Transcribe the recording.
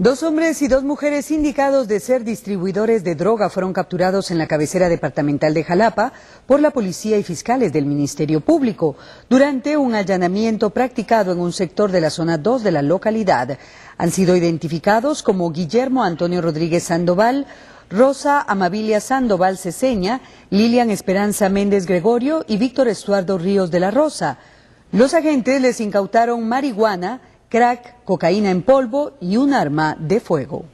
Dos hombres y dos mujeres indicados de ser distribuidores de droga fueron capturados en la cabecera departamental de Jalapa por la policía y fiscales del Ministerio Público durante un allanamiento practicado en un sector de la zona 2 de la localidad. Han sido identificados como Guillermo Antonio Rodríguez Sandoval, Rosa Amabilia Sandoval Ceseña, Lilian Esperanza Méndez Gregorio y Víctor Estuardo Ríos de la Rosa. Los agentes les incautaron marihuana, crack, cocaína en polvo y un arma de fuego.